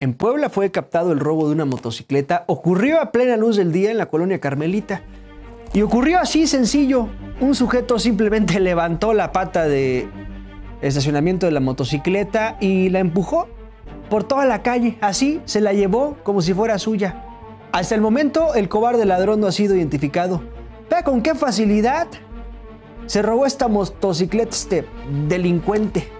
En Puebla fue captado el robo de una motocicleta. Ocurrió a plena luz del día en la colonia Carmelita. Y ocurrió así sencillo. Un sujeto simplemente levantó la pata de estacionamiento de la motocicleta y la empujó por toda la calle. Así se la llevó como si fuera suya. Hasta el momento el cobarde ladrón no ha sido identificado. Vea con qué facilidad se robó esta motocicleta este delincuente.